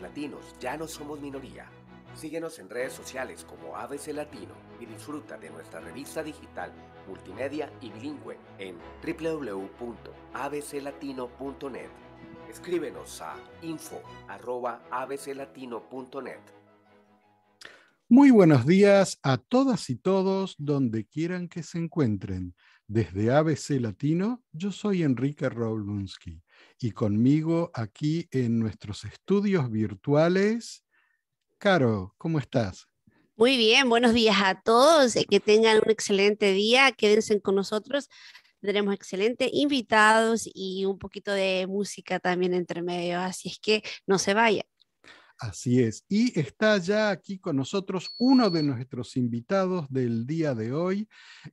latinos ya no somos minoría. Síguenos en redes sociales como ABC Latino y disfruta de nuestra revista digital, multimedia y bilingüe en www.abclatino.net. Escríbenos a info.abclatino.net. Muy buenos días a todas y todos donde quieran que se encuentren. Desde ABC Latino, yo soy Enrique Roblunsky y conmigo aquí en nuestros estudios virtuales, Caro, ¿cómo estás? Muy bien, buenos días a todos, que tengan un excelente día, quédense con nosotros, tendremos excelentes invitados y un poquito de música también entre medio, así es que no se vayan. Así es. Y está ya aquí con nosotros uno de nuestros invitados del día de hoy,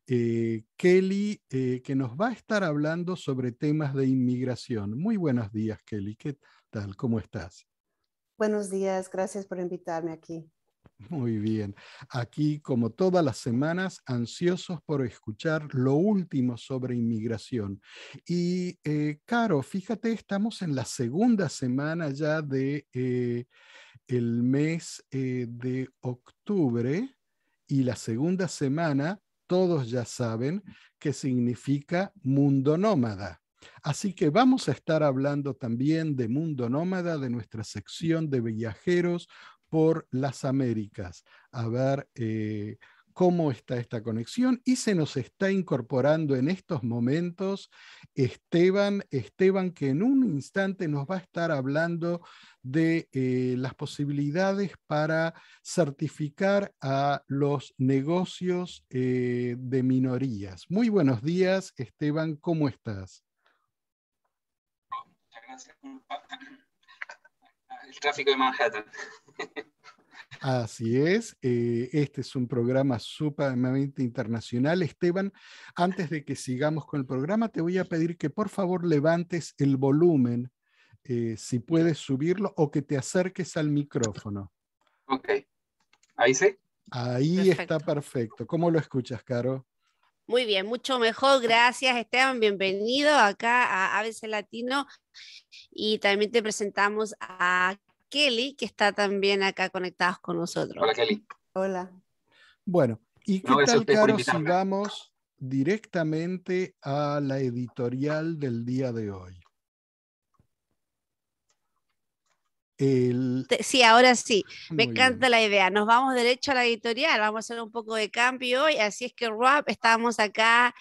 eh, Kelly, eh, que nos va a estar hablando sobre temas de inmigración. Muy buenos días, Kelly. ¿Qué tal? ¿Cómo estás? Buenos días, gracias por invitarme aquí. Muy bien. Aquí, como todas las semanas, ansiosos por escuchar lo último sobre inmigración. Y, eh, Caro, fíjate, estamos en la segunda semana ya de eh, el mes eh, de octubre y la segunda semana, todos ya saben que significa mundo nómada. Así que vamos a estar hablando también de Mundo Nómada, de nuestra sección de viajeros por las Américas, a ver eh, cómo está esta conexión y se nos está incorporando en estos momentos Esteban, Esteban que en un instante nos va a estar hablando de eh, las posibilidades para certificar a los negocios eh, de minorías. Muy buenos días, Esteban, ¿cómo estás? Muchas gracias el tráfico de Manhattan. Así es, eh, este es un programa sumamente internacional. Esteban, antes de que sigamos con el programa, te voy a pedir que por favor levantes el volumen, eh, si puedes subirlo o que te acerques al micrófono. Ok, ahí sí. Ahí está perfecto. ¿Cómo lo escuchas, Caro? Muy bien, mucho mejor. Gracias, Esteban. Bienvenido acá a ABC Latino. Y también te presentamos a Kelly, que está también acá conectados con nosotros. Hola, Kelly. Hola. Bueno, ¿y qué tal, Caro, si vamos directamente a la editorial del día de hoy? Sí, ahora sí, me encanta la idea. Nos vamos derecho a la editorial, vamos a hacer un poco de cambio hoy, así es que Rob, estamos acá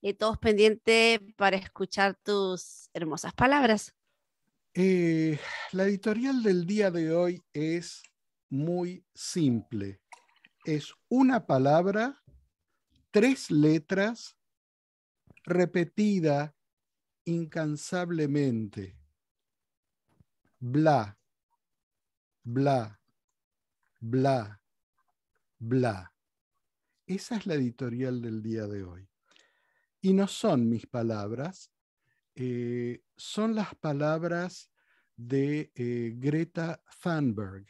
eh, todos pendientes para escuchar tus hermosas palabras. Eh, la editorial del día de hoy es muy simple. Es una palabra, tres letras, repetida incansablemente. Bla bla, bla, bla. Esa es la editorial del día de hoy. Y no son mis palabras, eh, son las palabras de eh, Greta Thunberg.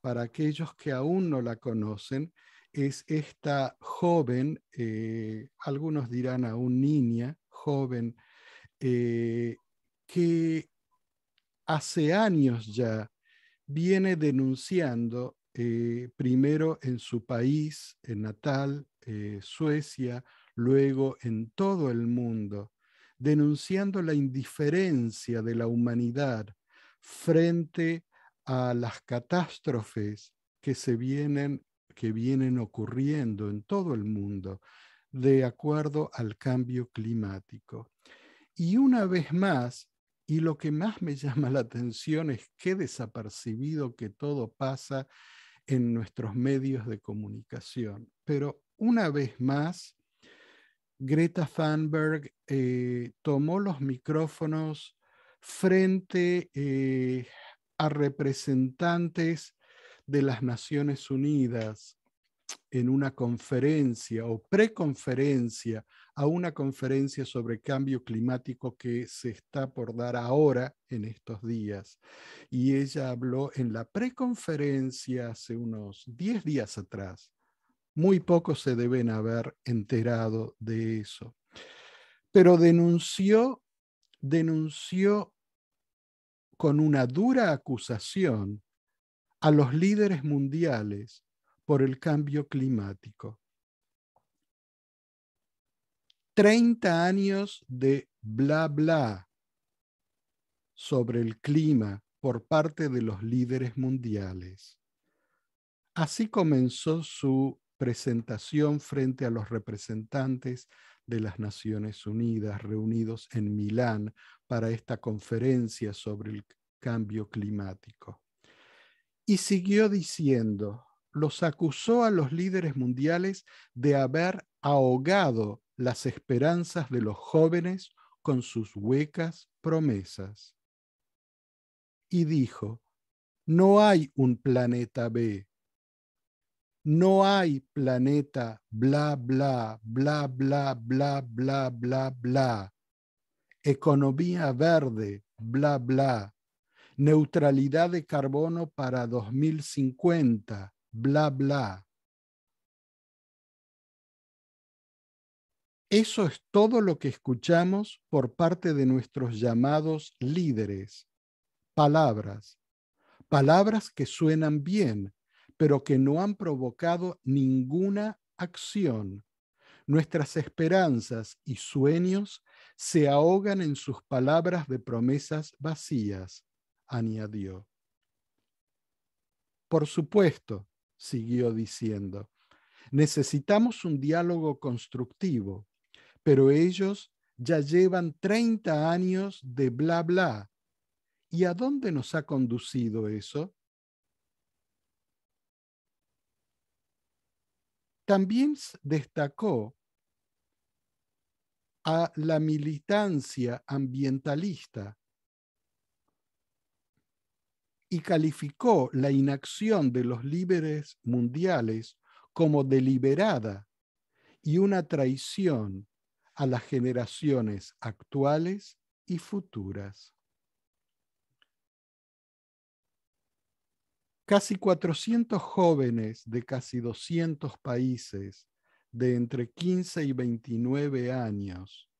Para aquellos que aún no la conocen, es esta joven, eh, algunos dirán aún niña, joven, que hace años ya viene denunciando primero en su país, en natal, Suecia, luego en todo el mundo, denunciando la indiferencia de la humanidad frente a las catástrofes que se vienen que vienen ocurriendo en todo el mundo de acuerdo al cambio climático. Y una vez más, y lo que más me llama la atención es qué desapercibido que todo pasa en nuestros medios de comunicación. Pero una vez más, Greta Thunberg eh, tomó los micrófonos frente eh, a representantes de las Naciones Unidas en una conferencia o preconferencia a una conferencia sobre cambio climático que se está por dar ahora en estos días. Y ella habló en la preconferencia hace unos 10 días atrás. Muy pocos se deben haber enterado de eso. Pero denunció, denunció con una dura acusación a los líderes mundiales por el cambio climático. 30 años de bla bla sobre el clima por parte de los líderes mundiales. Así comenzó su presentación frente a los representantes de las Naciones Unidas reunidos en Milán para esta conferencia sobre el cambio climático. Y siguió diciendo, los acusó a los líderes mundiales de haber ahogado las esperanzas de los jóvenes con sus huecas promesas y dijo, no hay un planeta B, no hay planeta bla, bla, bla, bla, bla, bla, bla, bla. Economía verde, bla, bla. Neutralidad de carbono para 2050, bla, bla. Eso es todo lo que escuchamos por parte de nuestros llamados líderes. Palabras. Palabras que suenan bien, pero que no han provocado ninguna acción. Nuestras esperanzas y sueños se ahogan en sus palabras de promesas vacías, añadió. Por supuesto, siguió diciendo, necesitamos un diálogo constructivo, pero ellos ya llevan 30 años de bla bla ¿Y a dónde nos ha conducido eso? También destacó a la militancia ambientalista y calificó la inacción de los líderes mundiales como deliberada y una traición a las generaciones actuales y futuras. Casi 400 jóvenes de casi 200 países de entre 15 y 29 años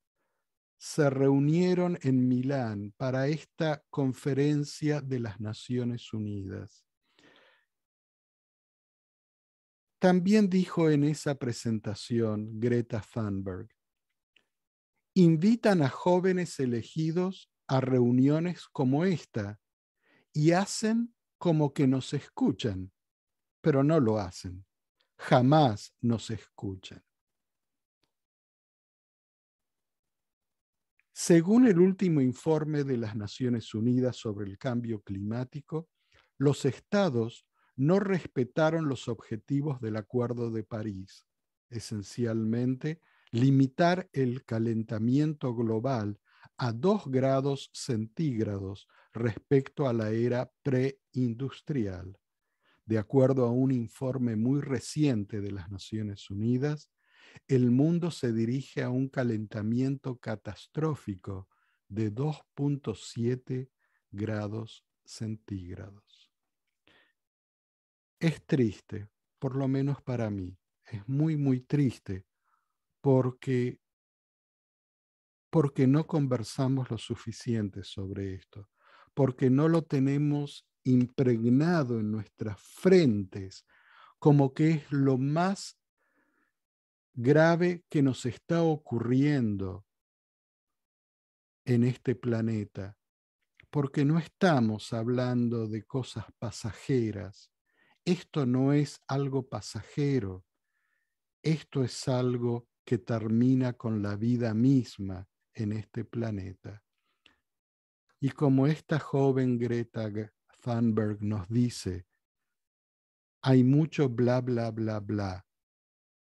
se reunieron en Milán para esta conferencia de las Naciones Unidas. También dijo en esa presentación Greta Thunberg, invitan a jóvenes elegidos a reuniones como esta y hacen como que nos escuchan, pero no lo hacen. Jamás nos escuchan. Según el último informe de las Naciones Unidas sobre el cambio climático, los estados no respetaron los objetivos del Acuerdo de París, esencialmente limitar el calentamiento global a 2 grados centígrados respecto a la era preindustrial. De acuerdo a un informe muy reciente de las Naciones Unidas, el mundo se dirige a un calentamiento catastrófico de 2.7 grados centígrados. Es triste, por lo menos para mí, es muy, muy triste, porque porque no conversamos lo suficiente sobre esto, porque no lo tenemos impregnado en nuestras frentes como que es lo más grave que nos está ocurriendo en este planeta, porque no estamos hablando de cosas pasajeras. Esto no es algo pasajero, esto es algo que termina con la vida misma en este planeta. Y como esta joven Greta Thunberg nos dice, hay mucho bla, bla, bla, bla,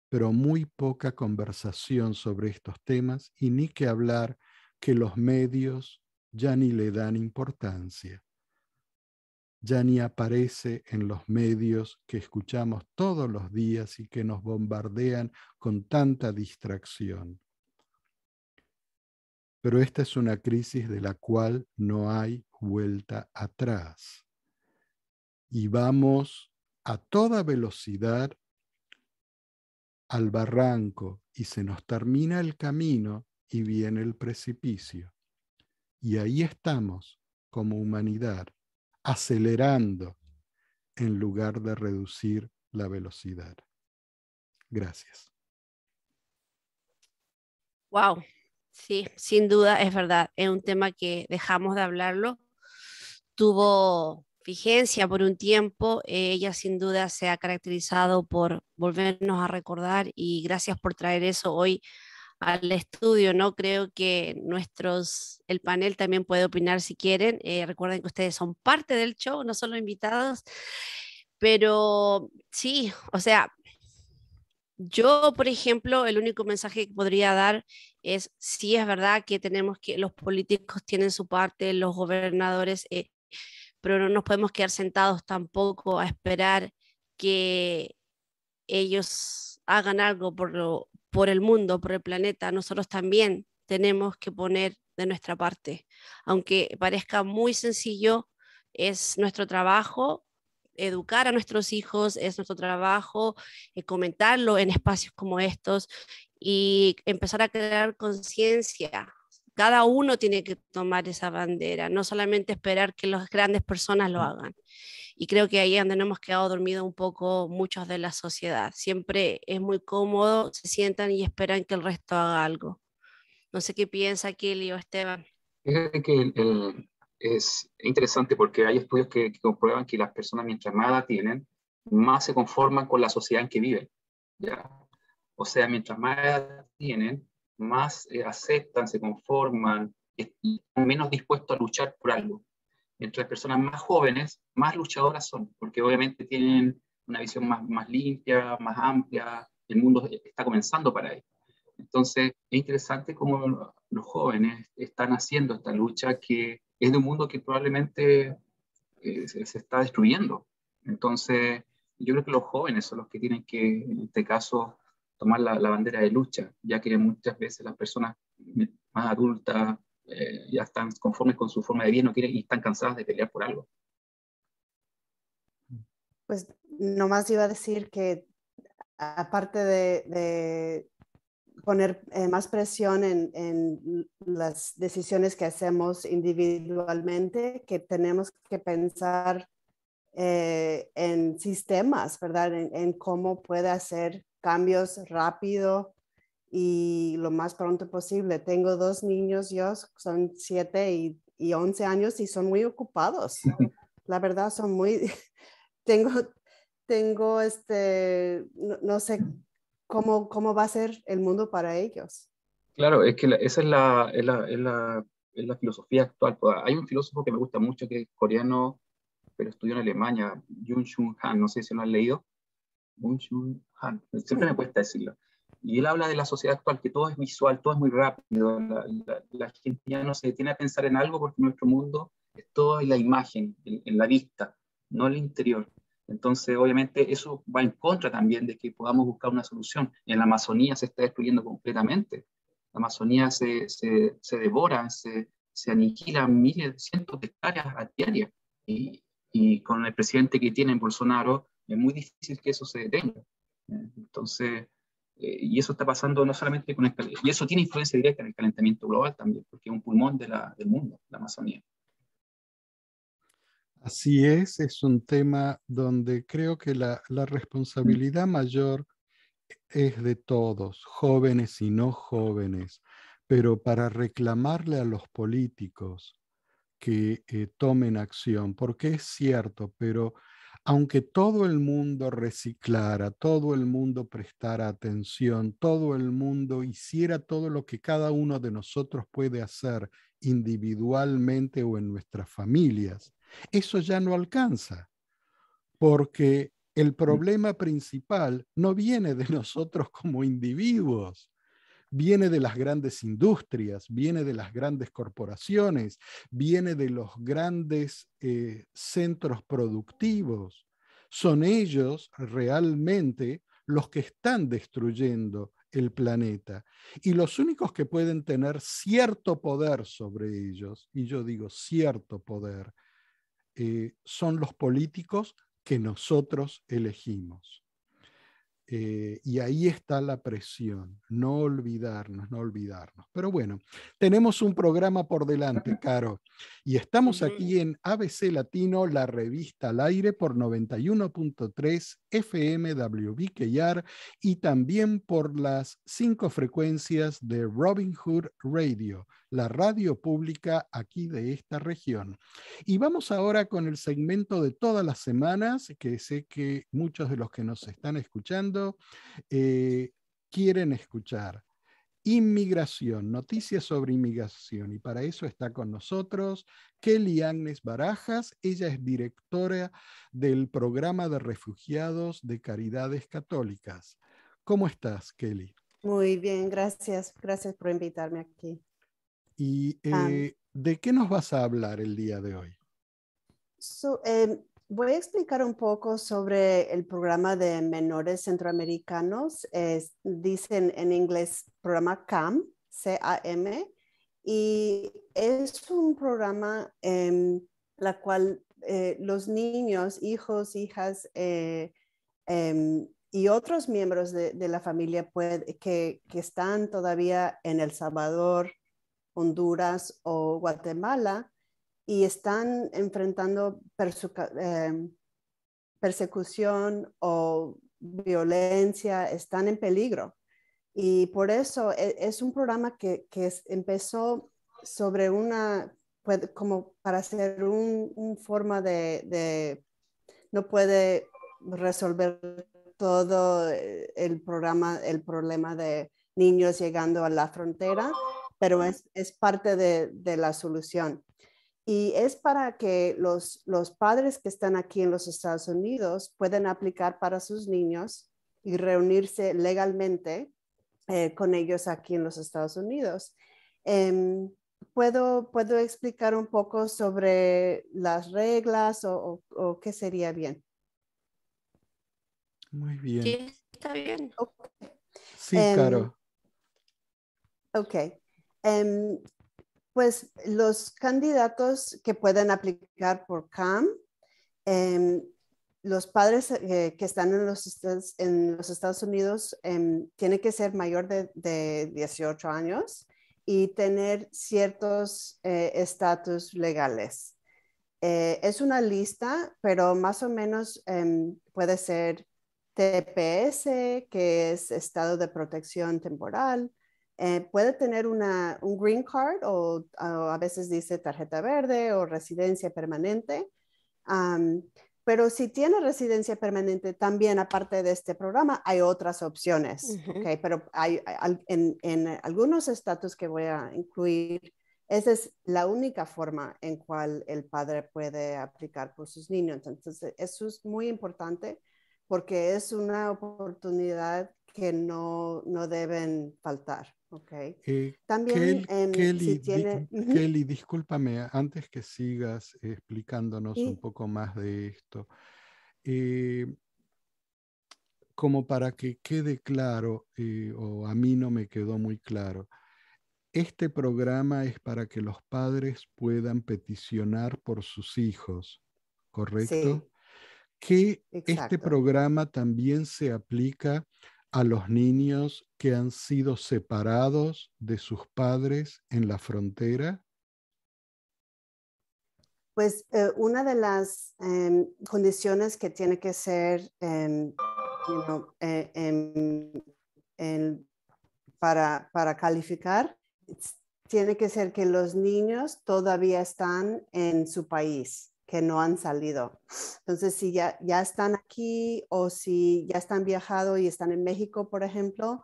pero muy poca conversación sobre estos temas y ni que hablar que los medios ya ni le dan importancia. Ya ni aparece en los medios que escuchamos todos los días y que nos bombardean con tanta distracción. Pero esta es una crisis de la cual no hay vuelta atrás. Y vamos a toda velocidad al barranco y se nos termina el camino y viene el precipicio. Y ahí estamos, como humanidad acelerando en lugar de reducir la velocidad. Gracias. Wow, sí, sin duda es verdad. Es un tema que dejamos de hablarlo. Tuvo vigencia por un tiempo. Ella sin duda se ha caracterizado por volvernos a recordar y gracias por traer eso hoy al estudio, ¿no? Creo que nuestros, el panel también puede opinar si quieren. Eh, recuerden que ustedes son parte del show, no solo invitados. Pero sí, o sea, yo, por ejemplo, el único mensaje que podría dar es, sí es verdad que tenemos que, los políticos tienen su parte, los gobernadores, eh, pero no nos podemos quedar sentados tampoco a esperar que ellos hagan algo por, lo, por el mundo, por el planeta. Nosotros también tenemos que poner de nuestra parte. Aunque parezca muy sencillo, es nuestro trabajo educar a nuestros hijos, es nuestro trabajo eh, comentarlo en espacios como estos y empezar a crear conciencia. Cada uno tiene que tomar esa bandera, no solamente esperar que las grandes personas lo hagan. Y creo que ahí es donde nos hemos quedado dormidos un poco muchos de la sociedad. Siempre es muy cómodo, se sientan y esperan que el resto haga algo. No sé qué piensa Kelly o Esteban. Fíjate que el, es interesante porque hay estudios que, comprueban que las personas mientras más edad tienen, más se conforman con la sociedad en que viven. ¿ya? O sea, mientras más edad tienen, más eh, aceptan, se conforman, están menos dispuestos a luchar por algo. Mientras personas más jóvenes, más luchadoras son, porque obviamente tienen una visión más, más limpia, más amplia, el mundo está comenzando para ellos. Entonces, es interesante cómo los jóvenes están haciendo esta lucha que es de un mundo que probablemente eh, se, está destruyendo. Entonces, yo creo que los jóvenes son los que tienen que, en este caso, tomar la, bandera de lucha, ya que muchas veces las personas más adultas eh, ya están conformes con su forma de vida no quieren, y están cansadas de pelear por algo. Pues nomás iba a decir que aparte de, poner eh, más presión en, las decisiones que hacemos individualmente, que tenemos que pensar eh, en sistemas, ¿verdad? En, cómo puede hacer cambios rápido y lo más pronto posible. Tengo dos niños, yo son siete y, y 11 años y son muy ocupados. La verdad, son muy... tengo, tengo este, no sé cómo, cómo va a ser el mundo para ellos. Claro, es que esa es la, es la, es la, es la filosofía actual. Pues, hay un filósofo que me gusta mucho, que es coreano, pero estudió en Alemania, Jung Shun Han, no sé si lo han leído. Jung Shun Han, siempre me cuesta decirlo. Y él habla de la sociedad actual, que todo es visual, todo es muy rápido, la, la, gente ya no se detiene a pensar en algo porque nuestro mundo es todo en la imagen, en, en la vista, no en el interior. Entonces, obviamente, eso va en contra también de que podamos buscar una solución. En la Amazonía se está destruyendo completamente. La Amazonía se, se, se devora, se, se aniquila miles, cientos de hectáreas a diaria. Y, y, con el presidente que tiene Bolsonaro, es muy difícil que eso se detenga. Entonces, eh, y eso está pasando no solamente con el y eso tiene influencia directa en el calentamiento global también, porque es un pulmón de la, del mundo, la Amazonía. Así es, es un tema donde creo que la, responsabilidad mayor es de todos, jóvenes y no jóvenes, pero para reclamarle a los políticos que eh, tomen acción, porque es cierto, pero aunque todo el mundo reciclara, todo el mundo prestara atención, todo el mundo hiciera todo lo que cada uno de nosotros puede hacer individualmente o en nuestras familias, eso ya no alcanza, porque el problema principal no viene de nosotros como individuos, viene de las grandes industrias, viene de las grandes corporaciones, viene de los grandes eh, centros productivos. Son ellos realmente los que están destruyendo el planeta. Y los únicos que pueden tener cierto poder sobre ellos, y yo digo cierto poder, eh, son los políticos que nosotros elegimos. Eh, y ahí está la presión, no olvidarnos, no olvidarnos. Pero bueno, tenemos un programa por delante, Caro, y estamos aquí en ABC Latino, la revista al aire por 91.3 FM WBKR y también por las cinco frecuencias de Robin Hood Radio, la radio pública aquí de esta región. Y vamos ahora con el segmento de todas las semanas, que sé que muchos de los que nos están escuchando eh, quieren escuchar. Inmigración, noticias sobre inmigración. Y para eso está con nosotros Kelly Agnes Barajas. Ella es directora del programa de refugiados de Caridades Católicas. ¿Cómo estás, Kelly? Muy bien, gracias. Gracias por invitarme aquí. ¿Y eh, de qué nos vas a hablar el día de hoy? Em, voy a explicar un poco sobre el programa de menores centroamericanos. dicen en inglés programa CAM, C-A-M, y es un programa en la cual eh, los niños, hijos, hijas eh, em, y otros miembros de, la familia que, que, están todavía en El Salvador, Honduras o Guatemala y están enfrentando em, persecución o violencia, están en peligro. Y por eso e, es, un programa que, empezó sobre una, como para hacer un, forma de, no puede resolver todo eh, el programa, el problema de niños llegando a la frontera, pero es, parte de, la solución. Y es para que los, los padres que están aquí en los Estados Unidos puedan aplicar para sus niños y reunirse legalmente eh, con ellos aquí en los Estados Unidos. Em, ¿puedo, ¿Puedo explicar un poco sobre las reglas o, qué sería bien? Muy bien. Sí, está bien. Sí, claro. Em, ok. Em, pues los candidatos que pueden aplicar por CAM, em, los padres eh, que están en los, Estados Unidos em, tienen que ser mayor de, 18 años y tener ciertos eh, estatus legales. Eh, es una lista, pero más o menos puede ser TPS, que es estado de protección temporal, eh, puede tener una, un green card o, a veces dice tarjeta verde o residencia permanente. pero si tiene residencia permanente, también aparte de este programa, hay otras opciones. okay? Pero hay, en, en, algunos estatus que voy a incluir, esa es la única forma en cual el padre puede aplicar por sus niños. Entonces, eso es muy importante porque es una oportunidad que no, no deben faltar. Okay. Eh, También, Kelly, Kelly, discúlpame, antes que sigas explicándonos un poco más de esto, eh, como para que quede claro, eh, o a mí no me quedó muy claro, este programa es para que los padres puedan peticionar por sus hijos, ¿correcto? Que este programa también se aplica a los niños que han sido separados de sus padres en la frontera? Pues eh, una de las em, condiciones que tiene que ser em, eh, em, para, para calificar tiene que ser que los niños todavía están en su país que no han salido. Entonces, si ya, ya están aquí o si ya están viajado y están en México, por ejemplo,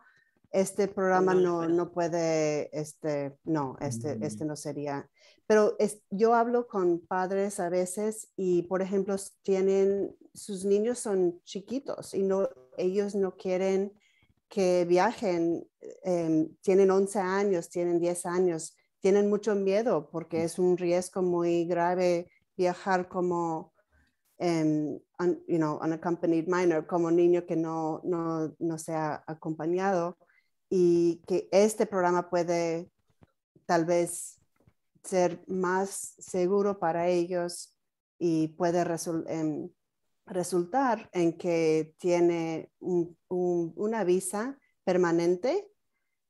este programa no, no puede, este, no, este, este no sería. Pero es, yo hablo con padres a veces y, por ejemplo, tienen, sus niños son chiquitos y no, ellos no quieren que viajen, em, tienen 11 años, tienen 10 años, tienen mucho miedo porque es un riesgo muy grave viajar como, um, un, you know, unaccompanied minor, como niño que no, no, no sea acompañado y que este programa puede tal vez ser más seguro para ellos y puede em, resultar en que tiene una visa permanente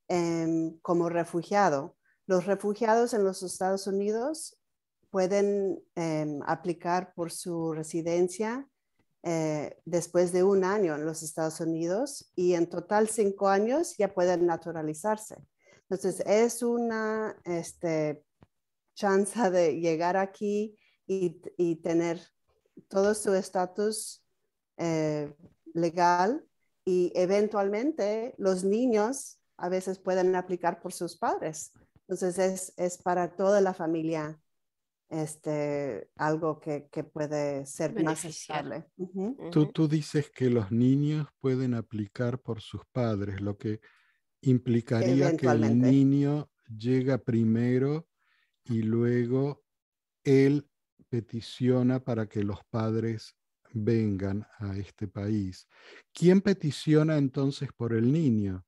em, como refugiado. Los refugiados en los Estados Unidos pueden em, aplicar por su residencia eh, después de un año en los Estados Unidos y en total cinco años ya pueden naturalizarse. Entonces es una este, chance de llegar aquí y, tener todo su estatus eh, legal y eventualmente los niños a veces pueden aplicar por sus padres. Entonces es, es para toda la familia este, algo que, que puede ser más estable. tú, tú dices que los niños pueden aplicar por sus padres, lo que implicaría que el niño llega primero y luego él peticiona para que los padres vengan a este país. ¿Quién peticiona entonces por el niño?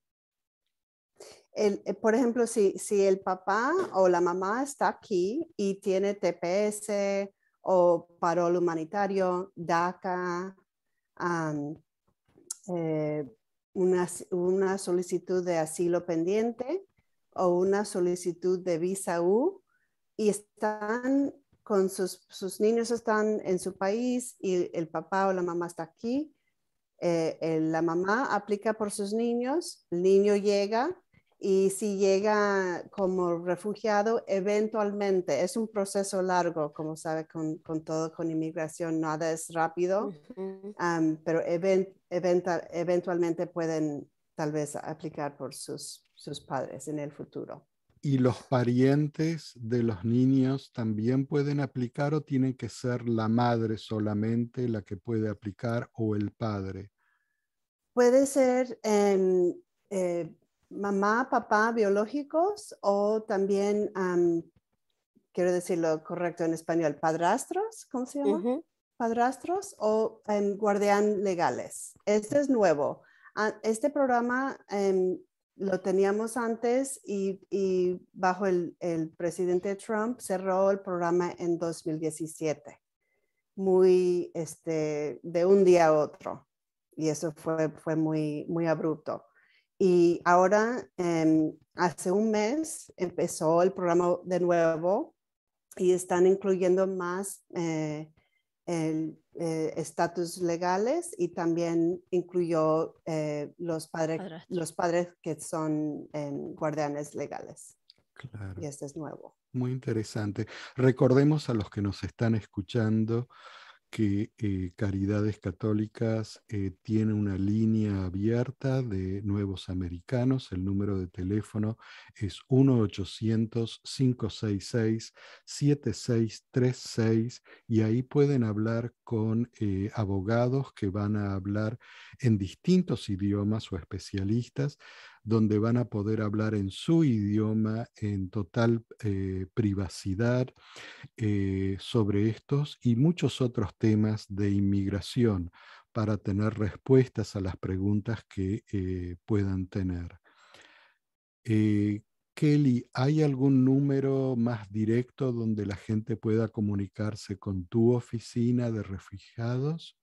Eh, por ejemplo, si, si el papá o la mamá está aquí y tiene TPS o parol humanitario, DACA, eh, una, una, solicitud de asilo pendiente o una solicitud de visa U y están con sus, sus niños están en su país y el papá o la mamá está aquí, eh, la mamá aplica por sus niños, el niño llega y si llega como refugiado, eventualmente, es un proceso largo, como sabe, con, con todo, con inmigración, nada es rápido, pero eventualmente pueden tal vez aplicar por sus, sus padres en el futuro. ¿Y los parientes de los niños también pueden aplicar o tiene que ser la madre solamente la que puede aplicar o el padre? Puede ser eh, mamá, papá biológicos o también, quiero decirlo correcto en español, padrastros, ¿cómo se llama? Padrastros o um, guardián legales. Este es nuevo. Ah, este programa em, lo teníamos antes y, bajo el, presidente Trump cerró el programa en 2017, muy este, de un día a otro. Y eso fue, fue muy, muy abrupto. Y ahora, em, hace un mes, empezó el programa de nuevo y están incluyendo más eh, eh, estatus legales y también incluyó eh, los, padres, los padres que son guardianes legales. Claro. Y este es nuevo. Muy interesante. Recordemos a los que nos están escuchando que eh, Caridades Católicas eh, tiene una línea abierta de nuevos americanos. El número de teléfono es 1-800-566-7636 y ahí pueden hablar con eh, abogados que van a hablar en distintos idiomas o especialistas donde van a poder hablar en su idioma en total eh, privacidad eh, sobre estos y muchos otros temas de inmigración para tener respuestas a las preguntas que eh, puedan tener. Kelly, ¿hay algún número más directo donde la gente pueda comunicarse con tu oficina de refugiados?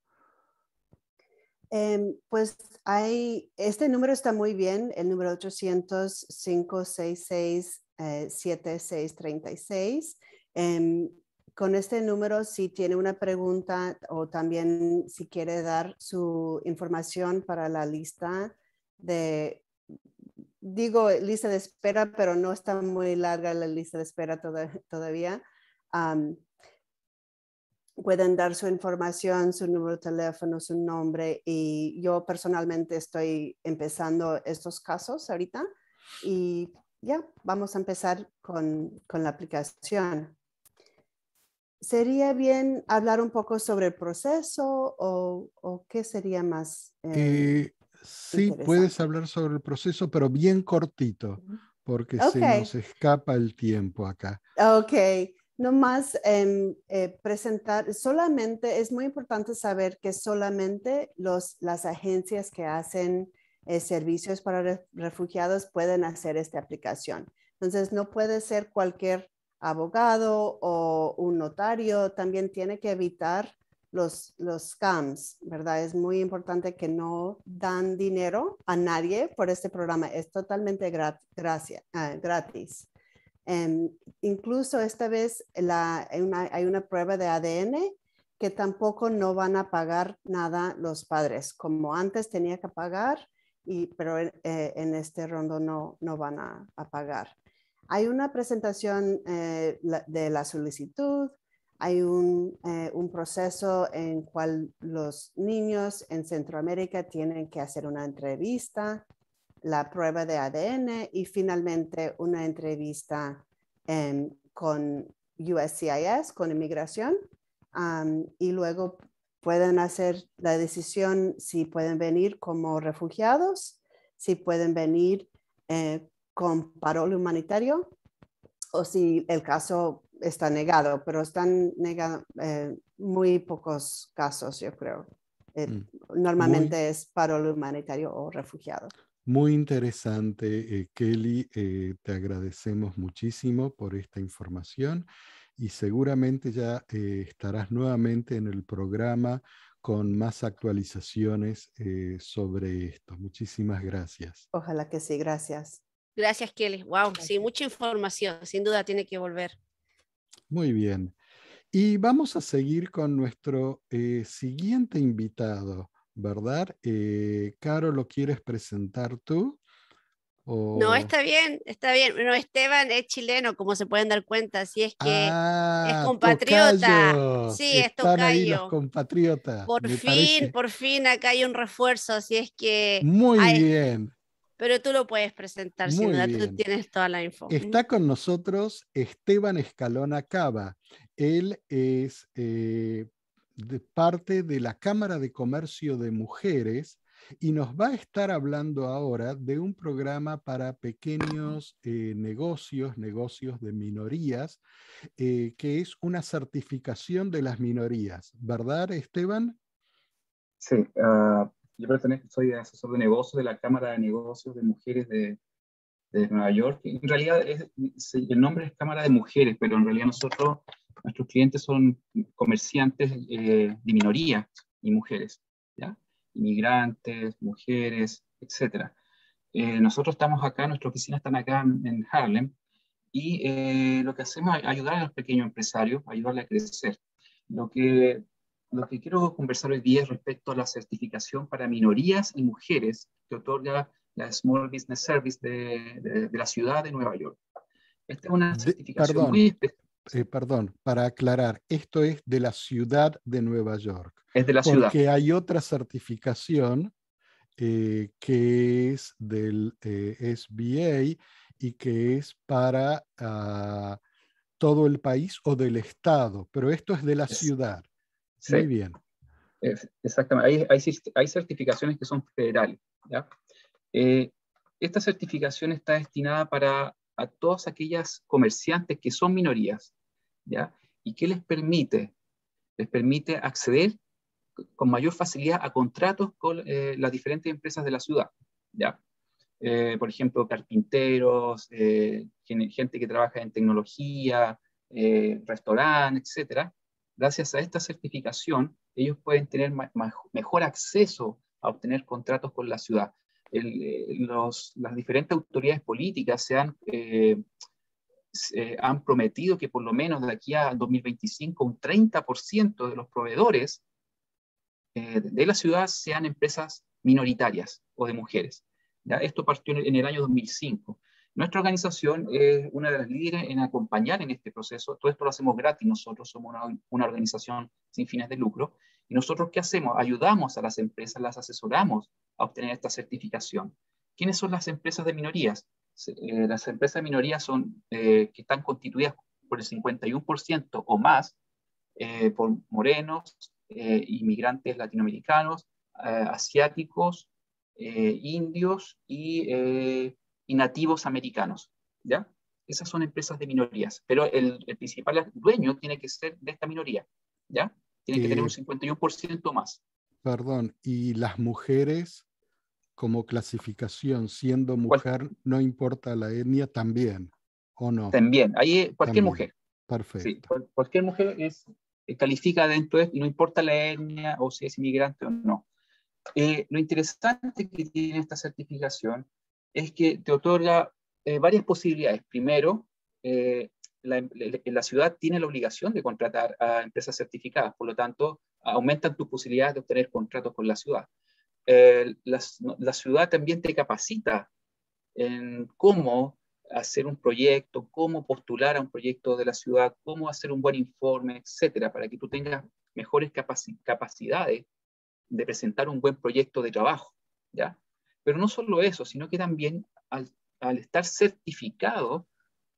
Em, pues hay, este número está muy bien, el número 800-566-7636. Eh, em, con este número, si tiene una pregunta o también si quiere dar su información para la lista de, digo lista de espera, pero no está muy larga la lista de espera todavía pueden dar su información, su número de teléfono, su nombre y yo personalmente estoy empezando estos casos ahorita y ya, vamos a empezar con, con, la aplicación. ¿Sería bien hablar un poco sobre el proceso o, o qué sería más? Eh, eh sí, puedes hablar sobre el proceso, pero bien cortito, porque se nos escapa el tiempo acá. Ok, no más em, eh, presentar, solamente es muy importante saber que solamente los, las agencias que hacen eh, servicios para refugiados pueden hacer esta aplicación. Entonces, no puede ser cualquier abogado o un notario, también tiene que evitar los, los scams, ¿verdad? Es muy importante que no dan dinero a nadie por este programa. Es totalmente ah, gratis. Em, incluso esta vez hay, una, prueba de ADN que tampoco no van a pagar nada los padres, como antes tenía que pagar, y, pero eh, en este rondo no, no van a, pagar. Hay una presentación eh, de la solicitud, hay un, eh, un, proceso en cual los niños en Centroamérica tienen que hacer una entrevista, la prueba de ADN y finalmente una entrevista em, con USCIS, con inmigración, y luego pueden hacer la decisión si pueden venir como refugiados, si pueden venir eh, con parol humanitario o si el caso está negado, pero están negados eh, muy pocos casos, yo creo. Eh, mm. Normalmente es parol humanitario o refugiado. Muy interesante, eh, Kelly. te agradecemos muchísimo por esta información y seguramente ya estarás nuevamente en el programa con más actualizaciones sobre esto. Muchísimas gracias. Ojalá que sí, gracias. Gracias, Kelly. Wow, sí, mucha información. Sin duda tiene que volver. Muy bien. Y vamos a seguir con nuestro eh, siguiente invitado, ¿verdad? Eh, Caro, ¿lo quieres presentar tú? No, está bien, está bien. No, Esteban es chileno, como se pueden dar cuenta, así es que es ah, compatriota. Sí, es tocayo. compatriotas. Por fin, por fin acá hay un refuerzo, así es que. Muy bien. Pero tú lo puedes presentar, sin duda, tú tienes toda la info. Está con nosotros Esteban Escalona Cava. Él es eh, parte de la Cámara de Comercio de Mujeres y nos va a estar hablando ahora de un programa para pequeños eh, negocios, negocios de minorías, eh, que es una certificación de las minorías. ¿Verdad, Esteban? Sí, uh, yo soy asesor de negocios de la Cámara de Negocios de Mujeres de, de Nueva York. En realidad el nombre es Cámara de Mujeres, pero en realidad nosotros, nuestros clientes son comerciantes eh, de minoría y mujeres, ¿ya? inmigrantes, mujeres, etc. Eh, nosotros estamos acá, nuestra oficina está acá en, Harlem, y eh, lo que hacemos es ayudar a los pequeños empresarios, ayudarles a crecer. Lo que lo que quiero conversar hoy día es respecto a la certificación para minorías y mujeres que otorga la Small Business Service de, la ciudad de Nueva York. Esta es una certificación perdón, muy eh, perdón, para aclarar, esto es de la ciudad de Nueva York. Es de la ciudad. Porque hay otra certificación eh, que es del eh, SBA y que es para ah, todo el país o del estado, pero esto es de la ciudad. Muy bien. Exactamente. Hay, certificaciones que son federales. Esta certificación está destinada para a todas aquellas comerciantes que son minorías. ¿ya? ¿Y qué les permite? Les permite acceder con mayor facilidad a contratos con eh, las diferentes empresas de la ciudad. ¿ya? Eh, por ejemplo, carpinteros, gente que trabaja en tecnología, restaurantes, etcétera, gracias a esta certificación, ellos pueden tener mejor acceso a obtener contratos con la ciudad. Eh, las diferentes autoridades políticas se han, eh, han prometido que por lo menos de aquí a 2025 un 30% de los proveedores eh, de la ciudad sean empresas minoritarias o de mujeres. ¿ya? Esto partió en el año 2005. Nuestra organización es una de las líderes en acompañar en este proceso. Todo esto lo hacemos gratis. Nosotros somos una, organización sin fines de lucro. ¿Y nosotros qué hacemos? Ayudamos a las empresas, las asesoramos a obtener esta certificación. ¿Quiénes son las empresas de minorías? Eh, las empresas de minorías son eh, que están constituidas por el 51% o más eh, por morenos, inmigrantes latinoamericanos, asiáticos, indios y y nativos americanos, ¿ya? Esas son empresas de minorías, pero el, principal dueño tiene que ser de esta minoría, ¿ya? Tiene que tener un 51% más. Perdón, ¿y las mujeres como clasificación, siendo mujer, no importa la etnia, también, o no? También, ahí cualquier mujer. Perfecto. Sí, cualquier mujer es, califica dentro de, no importa la etnia o si es inmigrante o no. lo interesante que tiene esta certificación es que te otorga varias posibilidades. Primero, la, la, ciudad tiene la obligación de contratar a empresas certificadas, por lo tanto, aumentan tus posibilidades de obtener contratos con la ciudad. la, la, ciudad también te capacita en cómo hacer un proyecto, cómo postular a un proyecto de la ciudad, cómo hacer un buen informe, etcétera, para que tú tengas mejores capacidades de presentar un buen proyecto de trabajo, ¿ya? Pero no solo eso, sino que también al estar certificado,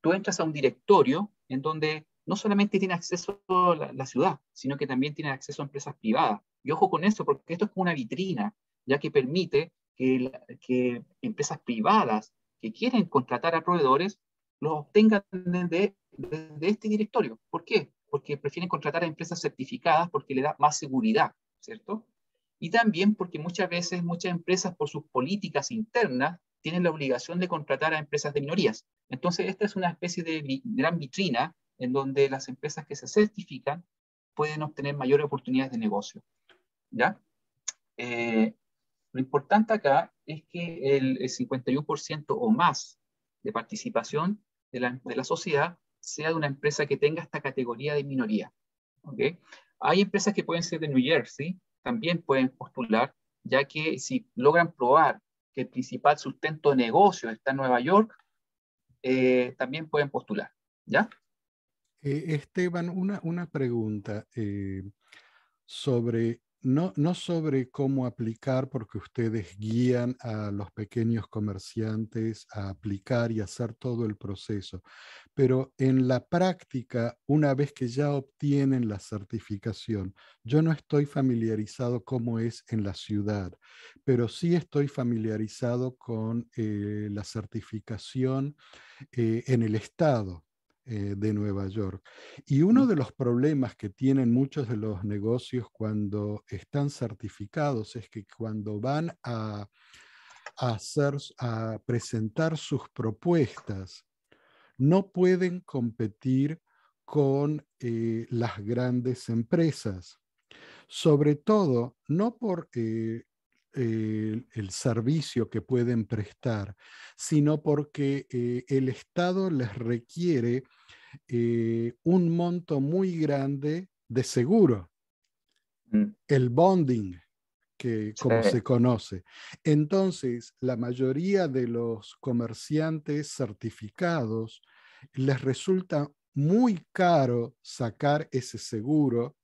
tú entras a un directorio en donde no solamente tiene acceso la, la, ciudad, sino que también tiene acceso a empresas privadas. Y ojo con eso, porque esto es como una vitrina, ya que permite que, que empresas privadas que quieren contratar a proveedores los obtengan desde, desde este directorio. ¿Por qué? Porque prefieren contratar a empresas certificadas porque le da más seguridad, ¿cierto? Y también porque muchas veces muchas empresas por sus políticas internas tienen la obligación de contratar a empresas de minorías. Entonces, esta es una especie de gran vitrina en donde las empresas que se certifican pueden obtener mayores oportunidades de negocio. ¿Ya? Eh, lo importante acá es que el, 51% o más de participación de la, de la, sociedad sea de una empresa que tenga esta categoría de minoría. ¿okay? Hay empresas que pueden ser de New Jersey, también pueden postular, ya que si logran probar que el principal sustento de negocio está en Nueva York, eh, también pueden postular. ¿Ya? Eh, Esteban, una, una pregunta eh, sobre no, no sobre cómo aplicar, porque ustedes guían a los pequeños comerciantes a aplicar y hacer todo el proceso, pero en la práctica, una vez que ya obtienen la certificación, yo no estoy familiarizado cómo es en la ciudad, pero sí estoy familiarizado con eh, la certificación eh, en el estado. Eh, de Nueva York. Y uno de los problemas que tienen muchos de los negocios cuando están certificados es que cuando van a, hacer, a presentar sus propuestas, no pueden competir con eh, las grandes empresas, sobre todo no por eh, el, servicio que pueden prestar, sino porque eh, el Estado les requiere eh, un monto muy grande de seguro, mm. el bonding, que como se conoce. Entonces, la mayoría de los comerciantes certificados les resulta muy caro sacar ese seguro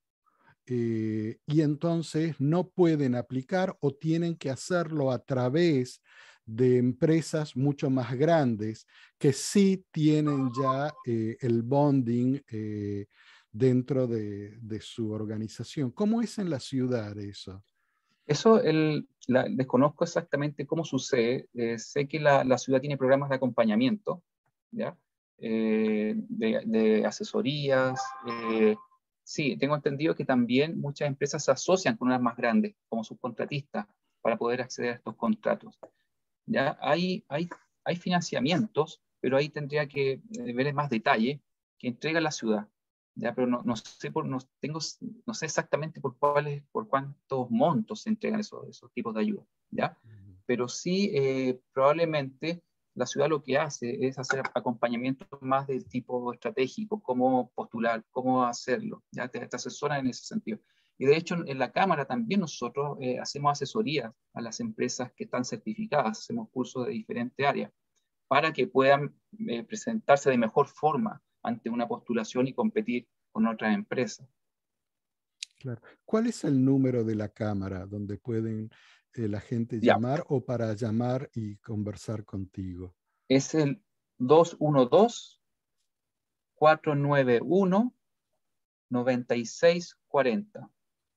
eh, y entonces no pueden aplicar o tienen que hacerlo a través de empresas mucho más grandes que sí tienen ya eh, el bonding eh, dentro de, su organización. ¿Cómo es en la ciudad eso? Eso el, desconozco exactamente cómo sucede. sé que la, la, ciudad tiene programas de acompañamiento, ¿ya? de, de, asesorías, Sí, tengo entendido que también muchas empresas se asocian con unas más grandes como subcontratistas para poder acceder a estos contratos. Ya hay, hay, hay financiamientos, pero ahí tendría que eh, ver en más detalle que entrega la ciudad. Ya, pero no, no sé por, no, tengo, no sé exactamente por cuáles, por cuántos montos se entregan esos, esos tipos de ayuda. ¿ya? Pero sí, eh, probablemente la ciudad lo que hace es hacer acompañamiento más del tipo estratégico, cómo postular, cómo hacerlo, ya te, asesoran en ese sentido. Y de hecho en la Cámara también nosotros eh, hacemos asesorías a las empresas que están certificadas, hacemos cursos de diferentes áreas para que puedan eh, presentarse de mejor forma ante una postulación y competir con otras empresas. Claro. ¿Cuál es el número de la Cámara donde pueden la gente llamar o para llamar y conversar contigo? Es el 212-491-9640.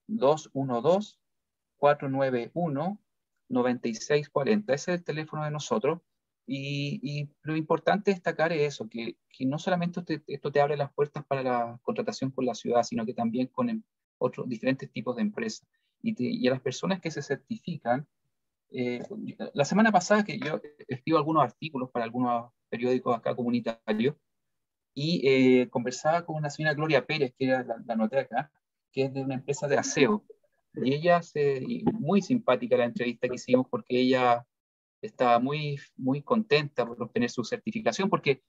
212-491-9640. Ese es el teléfono de nosotros. Y, lo importante destacar es eso, que, no solamente esto te abre las puertas para la contratación con la ciudad, sino que también con em, otros diferentes tipos de empresas y, a las personas que se certifican. Eh, la semana pasada que yo escribo algunos artículos para algunos periódicos acá comunitarios y eh, conversaba con una señora Gloria Pérez, que era la, la acá, que es de una empresa de aseo. Y ella, se, muy simpática la entrevista que hicimos porque ella estaba muy, muy contenta por obtener su certificación porque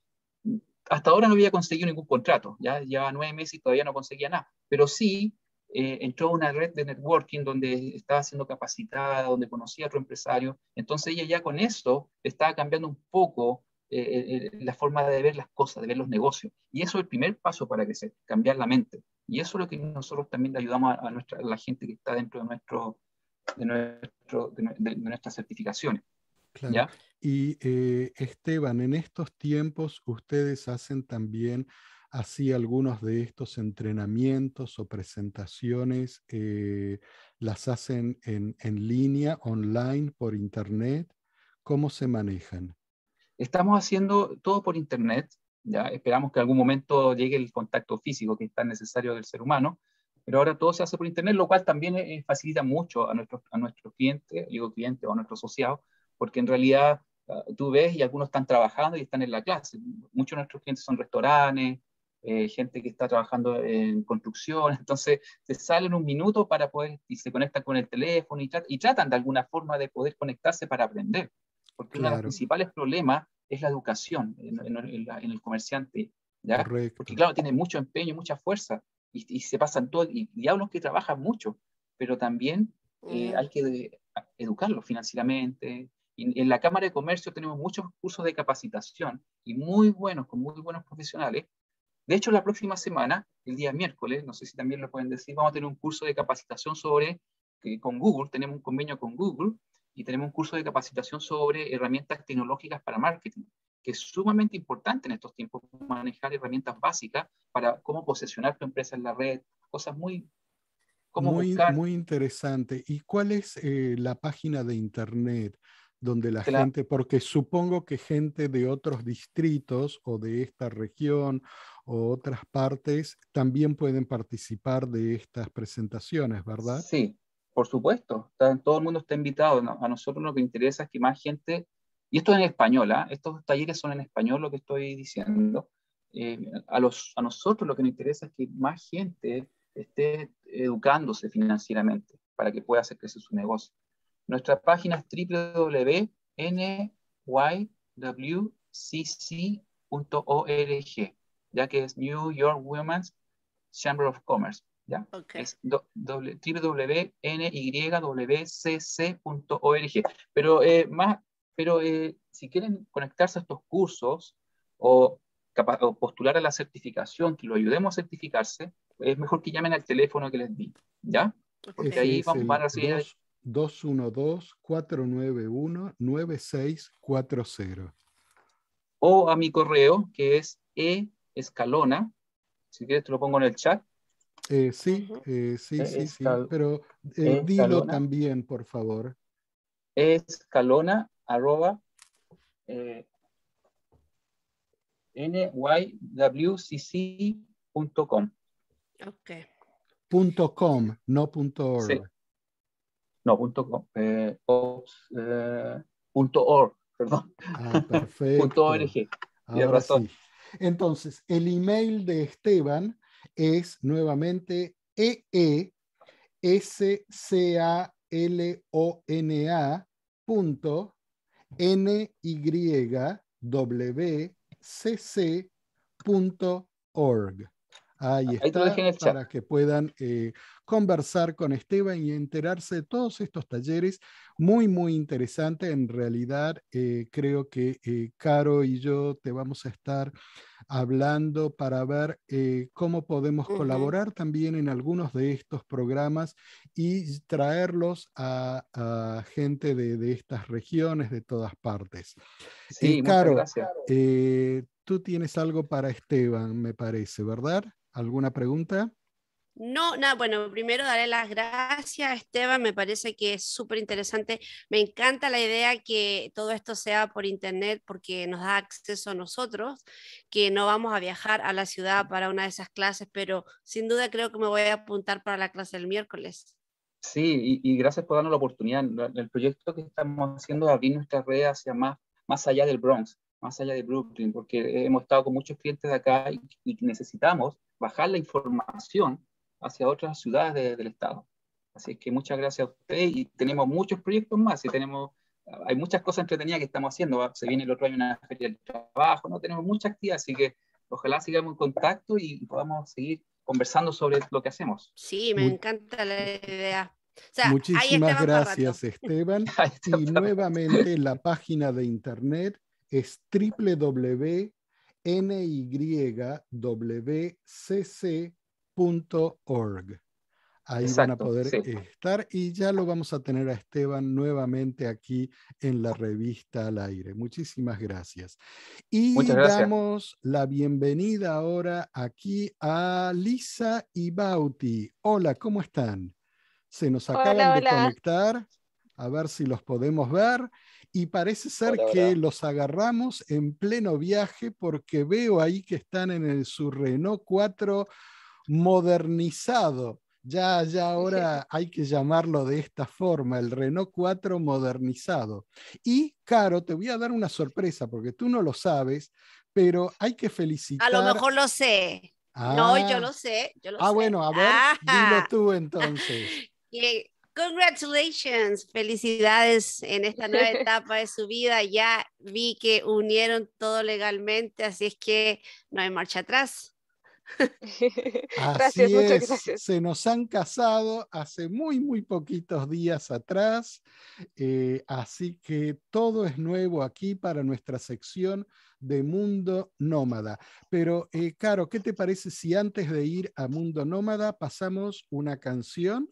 hasta ahora no había conseguido ningún contrato, ya llevaba nueve meses y todavía no conseguía nada, pero sí eh, entró a una red de networking donde estaba siendo capacitada, donde conocía a otro empresario, entonces ella ya con esto estaba cambiando un poco eh, eh, la forma de ver las cosas, de ver los negocios, y eso es el primer paso para crecer, cambiar la mente, y eso es lo que nosotros también le ayudamos a, nuestra, la gente que está dentro de, nuestro, de, nuestro, de nuestras certificaciones. Claro. Y eh, Esteban, en estos tiempos ustedes hacen también así algunos de estos entrenamientos o presentaciones, eh, las hacen en, en, línea, online, por internet. ¿Cómo se manejan? Estamos haciendo todo por internet. Ya esperamos que algún momento llegue el contacto físico que es tan necesario del ser humano, pero ahora todo se hace por internet, lo cual también eh, facilita mucho a nuestros, a nuestros clientes, digo clientes o a nuestros asociados, porque en realidad ah, tú ves y algunos están trabajando y están en la clase. Muchos de nuestros clientes son restaurantes, eh, gente que está trabajando en construcción, entonces se salen un minuto para poder y se conectan con el teléfono y, y tratan de alguna forma de poder conectarse para aprender, porque uno de los principales problemas es la educación en, el comerciante, ¿ya? porque claro, tiene mucho empeño, mucha fuerza y, se pasan todo, y diablos que trabajan mucho, pero también eh, hay que educarlos financieramente, en la Cámara de Comercio tenemos muchos cursos de capacitación y muy buenos, con muy buenos profesionales. De hecho, la próxima semana, el día miércoles, no sé si también lo pueden decir, vamos a tener un curso de capacitación sobre, con Google, tenemos un convenio con Google y tenemos un curso de capacitación sobre herramientas tecnológicas para marketing, que es sumamente importante en estos tiempos manejar herramientas básicas para cómo posesionar tu empresa en la red, cosas muy... muy, muy interesante. ¿Y cuál es eh, la página de internet donde la gente, porque supongo que gente de otros distritos o de esta región o otras partes también pueden participar de estas presentaciones, ¿verdad? Sí, por supuesto. todo el mundo está invitado. A nosotros lo que interesa es que más gente, y esto es en español, ¿ah? estos talleres son en español lo que estoy diciendo. Eh, a, los, a nosotros lo que nos interesa es que más gente esté educándose financieramente para que pueda hacer crecer su negocio. Nuestra página es www.nywcc.org, ya que es New York Women's Chamber of Commerce. ¿ya? Es www.nywcc.org. Pero, eh, más, pero eh, si quieren conectarse a estos cursos o, postular a la certificación, que lo ayudemos a certificarse, es mejor que llamen al teléfono que les di. ¿Ya? Porque ahí vamos, a recibir 212-491-9640. O a mi correo, que es escalona, si quieres te lo pongo en el chat. Eh, sí, eh, sí, sí, sí, pero eh, dilo también, por favor. Escalona, arroba, nywcc.com. Ok. Punto .com, no punto .org no, punto, eh, eh, punto org, perdón. Ah, perfecto. punto org. razón. Entonces, el email de Esteban es nuevamente e s c a l o n a punto n org. Ahí está, para que puedan eh, conversar con Esteban y enterarse de todos estos talleres. Muy, muy interesante. En realidad, eh, creo que eh, Caro y yo te vamos a estar hablando para ver cómo podemos colaborar también en algunos de estos programas y traerlos a, gente de, estas regiones, de todas partes. Sí, Caro, tú tienes algo para Esteban, me parece, ¿verdad? ¿Alguna pregunta? No, nada, bueno, primero daré las gracias, Esteban, me parece que es súper interesante. Me encanta la idea que todo esto sea por internet porque nos da acceso a nosotros, que no vamos a viajar a la ciudad para una de esas clases, pero sin duda creo que me voy a apuntar para la clase del miércoles. Sí, y, gracias por darnos la oportunidad. El proyecto que estamos haciendo es abrir nuestra red hacia más, más allá del Bronx, más allá de Brooklyn, porque hemos estado con muchos clientes de acá y necesitamos bajar la información hacia otras ciudades del estado. Así que muchas gracias a usted y tenemos muchos proyectos más y tenemos, hay muchas cosas entretenidas que estamos haciendo. Se viene el otro año una feria del trabajo, no tenemos mucha actividad, así que ojalá sigamos en contacto y podamos seguir conversando sobre lo que hacemos. Sí, me encanta la idea. Muchísimas gracias, Esteban. y nuevamente la página de internet es www.nywcc.org. Ahí van a poder estar y ya lo vamos a tener a Esteban nuevamente aquí en la revista al aire. Muchísimas gracias. Y damos la bienvenida ahora aquí a Lisa y Bauti. Hola, ¿cómo están? Se nos acaban de conectar. A ver si los podemos ver. Y parece ser que los agarramos en pleno viaje porque veo ahí que están en el, su Renault 4 modernizado. Ya, ya ahora hay que llamarlo de esta forma, el Renault 4 modernizado. Y, Caro, te voy a dar una sorpresa porque tú no lo sabes, pero hay que felicitar. A lo mejor lo sé. no, yo ah. lo sé. Yo lo ah, bueno, a ver, dilo tú entonces. Congratulations, felicidades en esta nueva etapa de su vida. Ya vi que unieron todo legalmente, así es que no hay marcha atrás. gracias, muchas gracias. Se nos han casado hace muy, muy poquitos días atrás, eh, así que todo es nuevo aquí para nuestra sección de Mundo Nómada. Pero, eh, Caro, ¿qué te parece si antes de ir a Mundo Nómada pasamos una canción?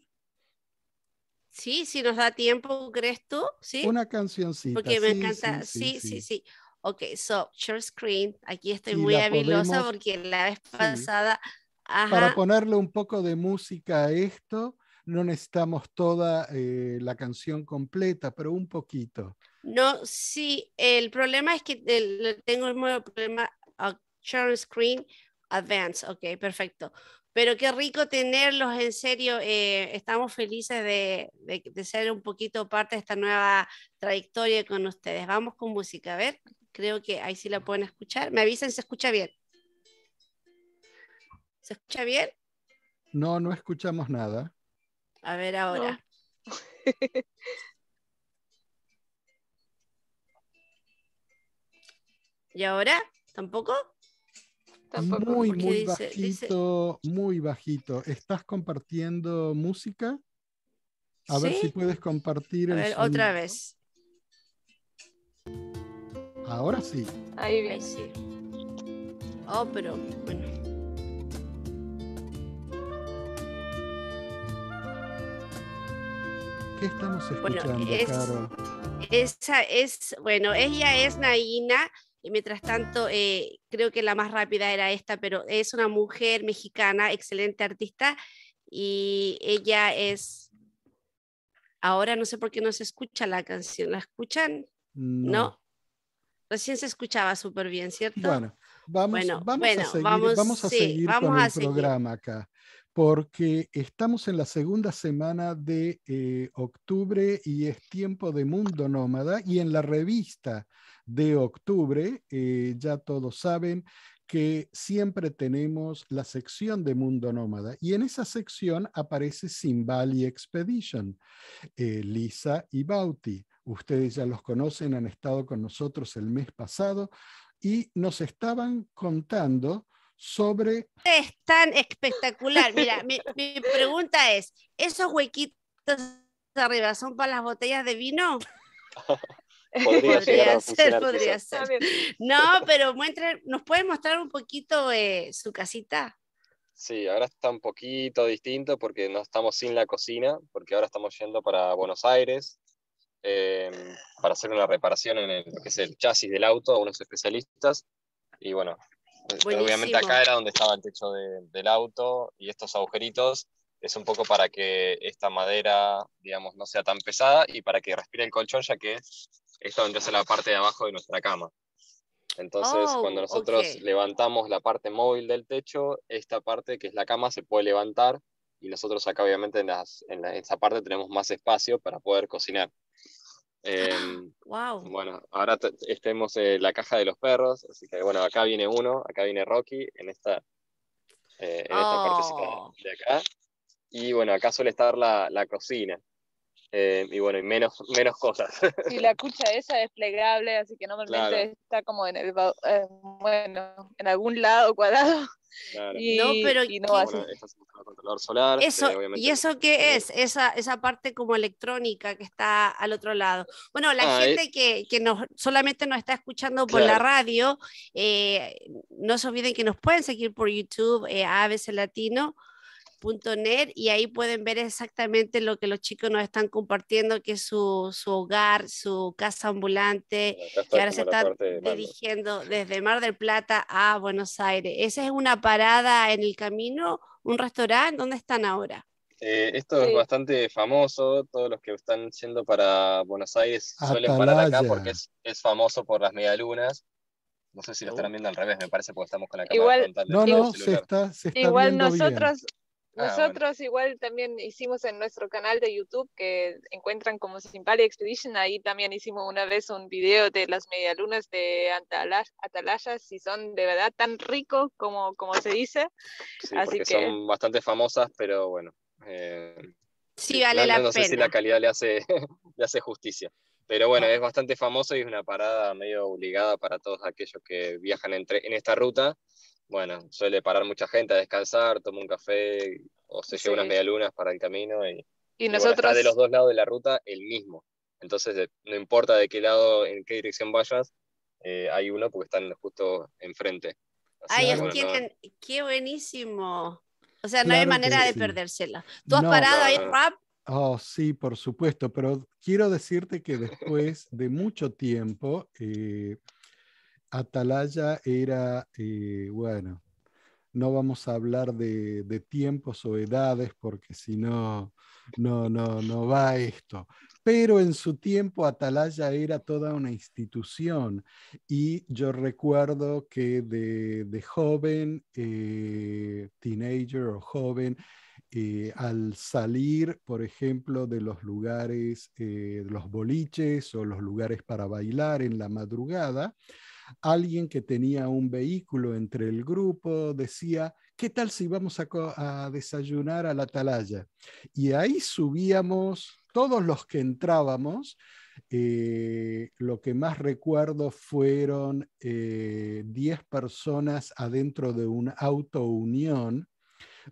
Sí, si nos da tiempo, ¿crees tú? ¿Sí? Una cancioncita. Porque me encanta. Sí sí, sí, Ok, so, share screen. Aquí estoy muy habilosa porque la vez pasada. Para ponerle un poco de música a esto, no necesitamos toda eh, la canción completa, pero un poquito. No, sí, el problema es que tengo el problema, uh, share screen, advance, ok, perfecto. Pero qué rico tenerlos, en serio. Eh, estamos felices de, ser un poquito parte de esta nueva trayectoria con ustedes. Vamos con música, a ver. Creo que ahí sí la pueden escuchar. Me avisan si se escucha bien. ¿Se escucha bien? No, no escuchamos nada. A ver ahora. ¿Y ahora? ¿Tampoco? Muy, muy bajito, muy bajito. ¿Estás compartiendo música? A ver si puedes compartir. A ver, otra vez. Ahora sí. Ahí bien. sí. Oh, pero bueno. ¿Qué estamos escuchando, Caro? Esa es, bueno, ella es Naina y mientras tanto, eh, creo que la más rápida era esta, pero es una mujer mexicana, excelente artista, y ella es... Ahora no sé por qué no se escucha la canción, ¿la escuchan? No. Recién se escuchaba súper bien, ¿cierto? Bueno, vamos, vamos a seguir, vamos, a seguir con el programa acá, porque estamos en la segunda semana de eh, octubre y es tiempo de Mundo Nómada y en la revista de octubre, eh, ya todos saben que siempre tenemos la sección de Mundo Nómada y en esa sección aparece Simbali Expedition, eh, Lisa y Bauti. Ustedes ya los conocen, han estado con nosotros el mes pasado y nos estaban contando sobre... Es tan espectacular. Mira, mi, mi pregunta es, ¿esos huequitos de arriba son para las botellas de vino? Podría, ser, podría ser. No, pero muestre, ¿nos puede mostrar un poquito eh, su casita? Sí, ahora está un poquito distinto porque no estamos sin la cocina, porque ahora estamos yendo para Buenos Aires em, para hacer una reparación en lo que es el chasis del auto a unos especialistas. Y bueno, eh, obviamente acá era donde estaba el techo del auto y estos agujeritos es un poco para que esta madera, digamos, no sea tan pesada y para que respire el colchón, ya que esto vendría a ser la parte de abajo de nuestra cama. Entonces, oh, cuando nosotros levantamos la parte móvil del techo, esta parte que es la cama se puede levantar y nosotros acá obviamente en, las, en, esta parte tenemos más espacio para poder cocinar. wow. Bueno, ahora estemos en la caja de los perros, así que bueno, acá viene uno, acá viene Rocky, en esta, eh, en esta partecita Oh. de acá. Y bueno, acá suele estar la, la cocina. Eh, y bueno, y menos, menos cosas. Sí, la cucha esa es plegable, así que normalmente Claro. está como en el, eh, bueno, en algún lado cuadrado. Claro. Y, No, pero y no ¿qué- va así. Bueno, esto es un controlador solar. que Eso, ¿y eso qué es? Esa, esa parte como electrónica que está al otro lado. Bueno, la Ah, gente que, que nos, solamente nos está escuchando por la Claro. radio, eh, no se olviden que nos pueden seguir por YouTube, eh, abclatino.net, y ahí pueden ver exactamente lo que los chicos nos están compartiendo, que es su, su hogar, su casa ambulante, que ahora se está dirigiendo desde Mar del Plata a Buenos Aires. ¿Esa es una parada en el camino? ¿Un restaurante? ¿Dónde están ahora? Eh, esto Sí. es bastante famoso, todos los que están yendo para Buenos Aires suelen parar acá Atalaya. porque es, es famoso por las medialunas. No sé si lo estarán viendo al revés, me parece, porque estamos con la cámara Igual- frontal No, no, se está, se está Igual viendo bien. Nosotros, Ah, nosotros igual también hicimos en nuestro canal de YouTube que encuentran como Simpali Expedition, ahí también hicimos una vez un video de las medialunas de Atala- Atalayas y son de verdad tan ricos como, como se dice. Sí, así porque que- son bastante famosas, pero bueno. eh, Sí, vale no, la no- no pena. sé si la calidad le hace, le hace justicia. Pero bueno, es bastante famoso y es una parada medio obligada para todos aquellos que viajan entre, en esta ruta. Bueno, suele parar mucha gente a descansar, toma un café o se lleva unas medialunas para el camino y, Y y bueno, está nosotros, de los dos lados de la ruta el mismo. Entonces, de- no importa de qué lado, en qué dirección vayas, eh, hay uno porque están justo enfrente. Así Ay, no- qué buenísimo. O sea, no hay Claro manera de sí. perdérsela. ¿Tú has No. parado ahí, no. Rap? Oh, sí, por supuesto, pero quiero decirte que después de mucho tiempo, eh, Atalaya era, eh, bueno, no vamos a hablar de, tiempos o edades porque si no, no, no, no va esto. Pero en su tiempo Atalaya era toda una institución y yo recuerdo que de, joven, eh, teenager o joven, eh, al salir, por ejemplo, de los lugares, los boliches o los lugares para bailar en la madrugada, alguien que tenía un vehículo entre el grupo decía, ¿qué tal si vamos a, desayunar a la atalaya? Y ahí subíamos, todos los que entrábamos, eh, lo que más recuerdo fueron eh, 10 personas adentro de un auto unión.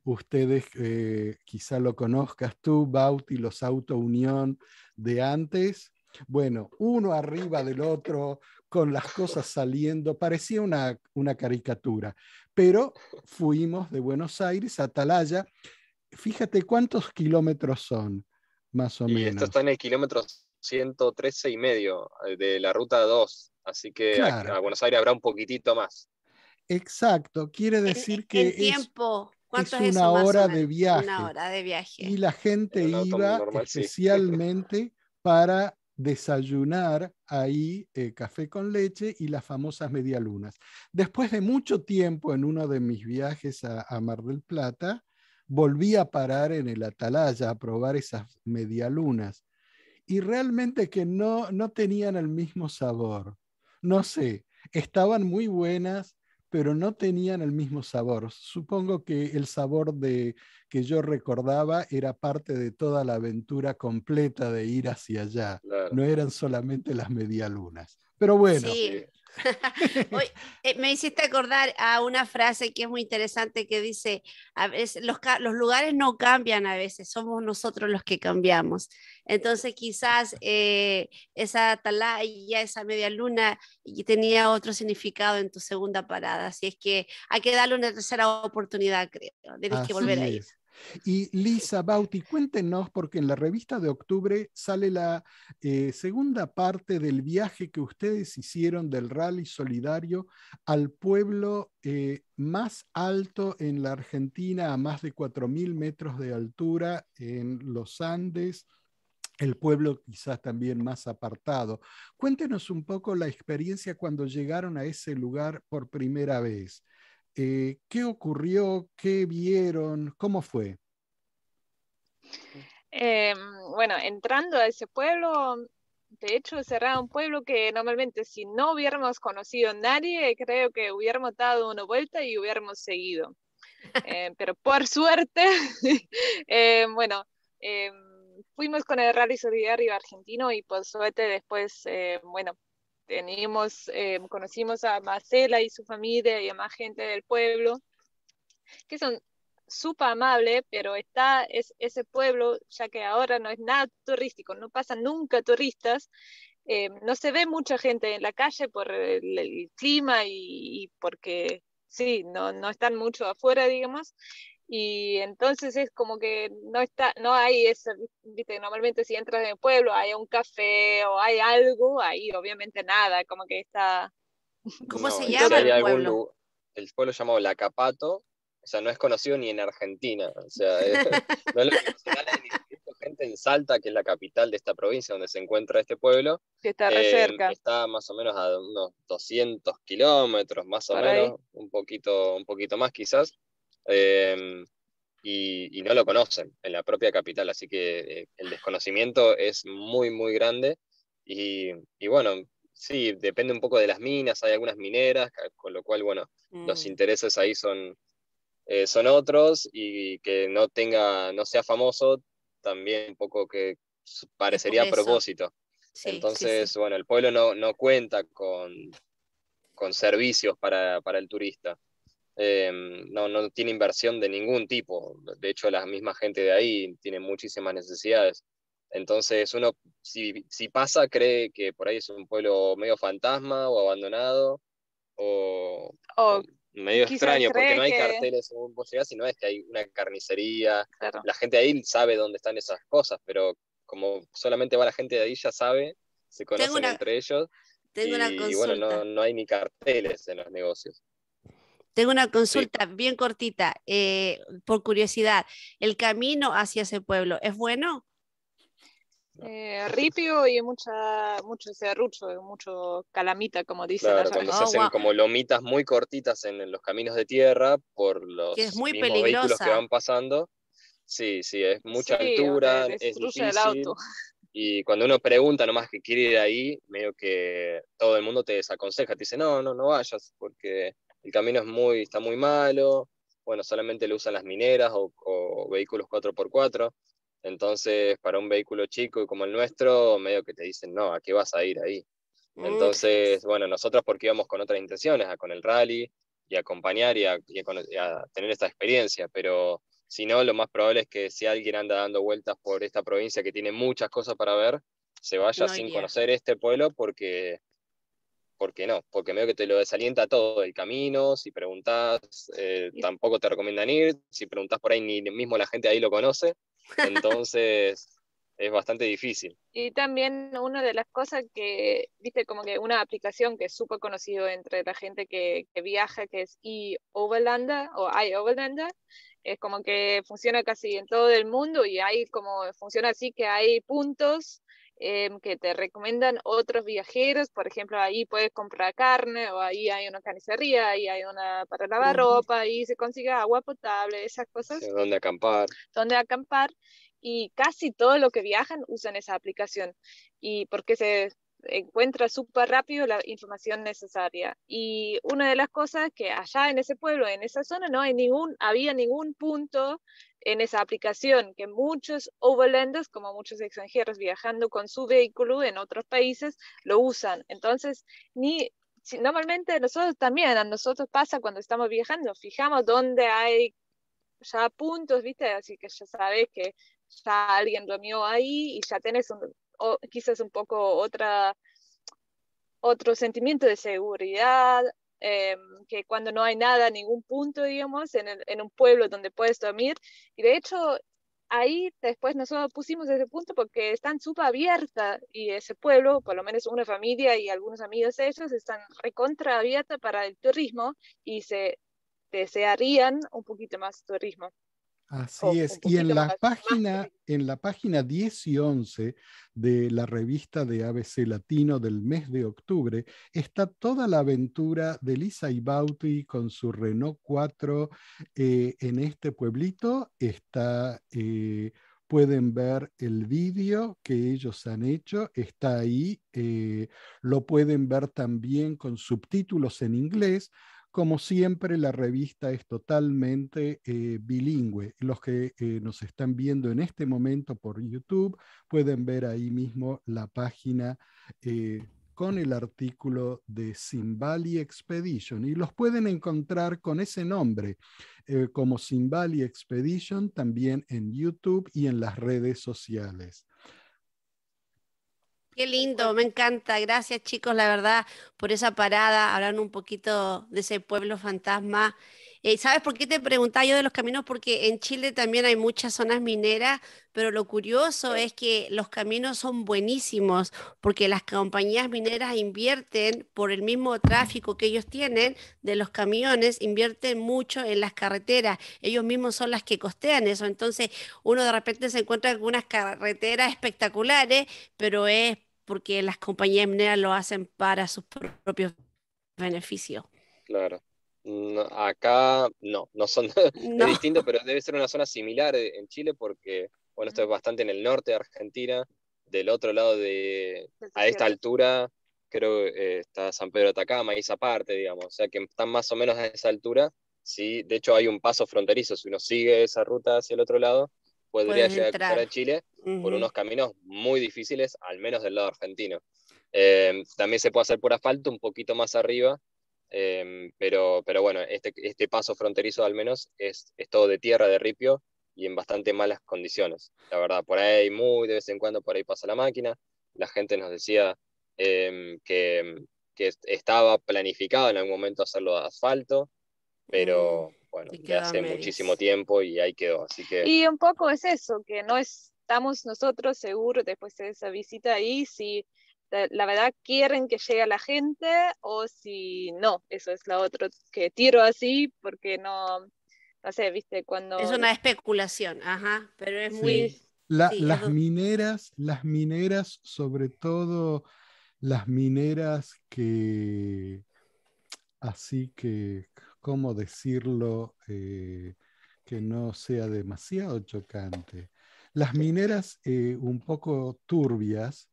Ustedes eh, quizá lo conozcas tú, Bauti, los auto unión de antes. Bueno, uno arriba del otro, con las cosas saliendo, parecía una, una caricatura, pero fuimos de Buenos Aires a Atalaya. Fíjate cuántos kilómetros son, más o Y menos. esto está en el kilómetro 113 y medio eh, de la ruta 2, así que a- Claro. a, Buenos Aires habrá un poquitito más. Exacto, quiere decir en, que es, tiempo, ¿cuánto es, es eso una hora de viaje. Una hora de viaje. y la gente iba normal, sí. especialmente para desayunar ahí eh, café con leche y las famosas medialunas. Después de mucho tiempo en uno de mis viajes a, a Mar del Plata, volví a parar en el Atalaya a probar esas medialunas y realmente que no, no tenían el mismo sabor. No sé, estaban muy buenas, pero no tenían el mismo sabor. Supongo que el sabor de, que yo recordaba era parte de toda la aventura completa de ir hacia allá. Claro. No eran solamente las medialunas. Pero bueno, Sí. Oye, eh, me hiciste acordar a una frase que es muy interesante que dice, a veces los, los lugares no cambian a veces, somos nosotros los que cambiamos. Entonces quizás eh, esa atalaya, esa media luna tenía otro significado en tu segunda parada, así es que hay que darle una tercera oportunidad, creo. Tienes que volver a ir. Y Lisa Bauti, cuéntenos, porque en la revista de octubre sale la eh, segunda parte del viaje que ustedes hicieron del rally solidario al pueblo eh, más alto en la Argentina, a más de 4.000 metros de altura en los Andes, el pueblo quizás también más apartado. Cuéntenos un poco la experiencia cuando llegaron a ese lugar por primera vez. Eh, ¿Qué ocurrió? ¿Qué vieron? ¿Cómo fue? Eh, bueno, entrando a ese pueblo, de hecho, ese era un pueblo que normalmente si no hubiéramos conocido a nadie, creo que hubiéramos dado una vuelta y hubiéramos seguido. Eh, pero por suerte, eh, bueno, eh, fuimos con el Rally Solidario argentino y por suerte después, bueno, teníamos, conocimos a Marcela y su familia y a más gente del pueblo, que son súper amables, pero está es, ese pueblo, ya que ahora no es nada turístico, no pasan nunca turistas, no se ve mucha gente en la calle por el, clima y, y, porque sí, no, no están mucho afuera, digamos, y entonces es como que no está, no hay eso, viste, normalmente si entras en el pueblo hay un café o hay algo, ahí obviamente nada, como que está... ¿Cómo se llama el pueblo? el pueblo llamado La Capato, o sea, no es conocido ni en Argentina, o sea, no es gente en Salta, que es la capital de esta provincia donde se encuentra este pueblo. Que está re cerca. Está más o menos a unos 200 kilómetros, más o menos, un poquito, un poquito más quizás. Em, y, no lo conocen en la propia capital, así que eh, el desconocimiento es muy, muy grande. Y, bueno, sí, depende un poco de las minas, hay algunas mineras, con lo cual, bueno, los mm. intereses ahí son, eh, son otros y que no tenga, no sea famoso, también un poco que parecería a propósito. Entonces, bueno, el pueblo no, no cuenta con, con servicios para, para, el turista. Em, no, no tiene inversión de ningún tipo. De hecho, la misma gente de ahí tiene muchísimas necesidades. Entonces, uno, si, si pasa, cree que por ahí es un pueblo medio fantasma o abandonado, o, medio extraño, porque no hay carteles según vos llegás, sino es que hay una carnicería. La gente ahí sabe dónde están esas cosas, pero como solamente va la gente de ahí, ya sabe, se conocen entre ellos. Tengo y, una consulta. y bueno, no, no hay ni carteles en los negocios. Tengo una consulta bien cortita, eh, por curiosidad. ¿El camino hacia ese pueblo es bueno? Eh, ripio y mucha, mucho serrucho, mucho calamita, como dicen. Claro, cuando se oh, hacen como lomitas muy cortitas en, los caminos de tierra por los que es muy mismos vehículos que van pasando. Sí, sí, es mucha altura, es difícil. El auto. Y cuando uno pregunta nomás que quiere ir ahí, medio que todo el mundo te desaconseja, te dice, no, no, no vayas, porque el camino es muy, está muy malo, bueno, solamente lo usan las mineras o, vehículos 4x4, entonces para un vehículo chico como el nuestro, medio que te dicen, no, ¿a qué vas a ir ahí? Entonces, bueno, nosotros porque íbamos con otras intenciones, a con el rally y acompañar y a, tener esta experiencia, pero si no, lo más probable es que si alguien anda dando vueltas por esta provincia que tiene muchas cosas para ver, se vaya sin conocer este pueblo porque ¿por qué no? Porque medio que te lo desalienta todo el camino, si preguntas, eh, tampoco te recomiendan ir, si preguntas por ahí ni mismo la gente ahí lo conoce, entonces es bastante difícil. Y también una de las cosas que, viste, como que una aplicación que es súper conocido entre la gente que, viaja, que es e-Overlander o iOverlander, es como que funciona casi en todo el mundo y hay como, funciona así que hay puntos Em, que te recomiendan otros viajeros, por ejemplo, ahí puedes comprar carne o ahí hay una carnicería, ahí hay una para lavar ropa, ahí se consigue agua potable, esas cosas. donde acampar. Donde acampar y casi todo lo que viajan usan esa aplicación y porque se encuentra súper rápido la información necesaria. Y una de las cosas que allá en ese pueblo, en esa zona, no hay ningún, había ningún punto en esa aplicación que muchos overlanders, como muchos extranjeros viajando con su vehículo en otros países, lo usan. Entonces, ni normalmente nosotros también, a nosotros pasa cuando estamos viajando, fijamos dónde hay ya puntos, ¿viste? Así que ya sabes que ya alguien dormió ahí y ya tenés un, quizás un poco otra, otro sentimiento de seguridad, em, que cuando no hay nada, ningún punto, digamos, en, un pueblo donde puedes dormir. Y de hecho, ahí después nosotros pusimos ese punto porque están súper abiertas y ese pueblo, por lo menos una familia y algunos amigos de ellos, están recontra abiertas para el turismo y se desearían un poquito más turismo. Así es. Y en la, página, en la página 10 y 11 de la revista de ABC Latino del mes de octubre está toda la aventura de Lisa y Bauti con su Renault 4 eh, en este pueblito. Está, eh, pueden ver el vídeo que ellos han hecho, está ahí. Eh, lo pueden ver también con subtítulos en inglés Como siempre, la revista es totalmente eh, bilingüe. Los que eh, nos están viendo en este momento por YouTube pueden ver ahí mismo la página eh, con el artículo de Simbali Expedition y los pueden encontrar con ese nombre como Simbali Expedition también en YouTube y en las redes sociales. Qué lindo, me encanta. Gracias chicos, la verdad, por esa parada, hablando un poquito de ese pueblo fantasma. Eh, ¿Sabes por qué te preguntaba yo de los caminos? Porque en Chile también hay muchas zonas mineras, pero lo curioso es que los caminos son buenísimos porque las compañías mineras invierten por el mismo tráfico que ellos tienen de los camiones, invierten mucho en las carreteras. Ellos mismos son las que costean eso. Entonces uno de repente se encuentra con unas carreteras espectaculares, pero es porque las compañías mineras lo hacen para sus propios beneficios. Claro. acá no, no son no. es distinto, pero debe ser una zona similar en Chile porque, bueno, esto es bastante en el norte de Argentina, del otro lado de, a esta altura, creo eh, está San Pedro de Atacama y esa parte, digamos, o sea que están más o menos a esa altura, sí, de hecho hay un paso fronterizo, si uno sigue esa ruta hacia el otro lado, podría llegar a Chile por unos caminos muy difíciles, al menos del lado argentino. Eh, también se puede hacer por asfalto un poquito más arriba, eh, pero, pero bueno, este, este paso fronterizo al menos es, es todo de tierra, de ripio y en bastante malas condiciones. La verdad, por ahí muy de vez en cuando por ahí pasa la máquina. La gente nos decía eh, que, que, estaba planificado en algún momento hacerlo de asfalto, pero, bueno, ya hace muchísimo tiempo y ahí quedó, así que... Y un poco es eso, que no estamos nosotros seguros después de esa visita ahí si la verdad quieren que llegue a la gente o si no, eso es lo otro que tiro así porque no, no sé, viste, cuando... Es una especulación, ajá, pero es muy... las mineras, las mineras, sobre todo las mineras que, así que, ¿cómo decirlo eh, que no sea demasiado chocante? Las mineras eh, un poco turbias,